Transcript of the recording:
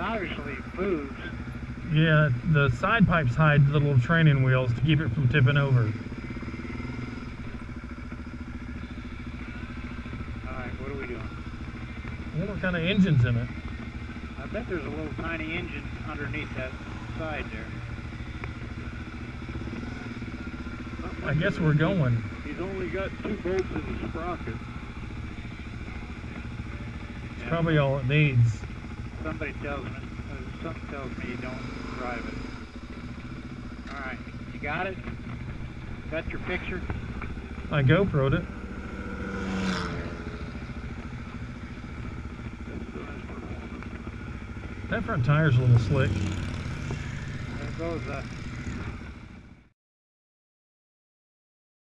obviously moves. Yeah, the side pipes hide the little training wheels to keep it from tipping over. All right, what are we doing? I wonder what kind of engine's in it. I bet there's a little tiny engine underneath that side there. I guess we're going. He's only got two bolts in the sprocket. It's Yeah. probably all it needs. Somebody tells me, uh, something tells me you don't drive it. All right, you got it? Got your picture? I GoPro'd it. That front tire's a little slick. There goes uh,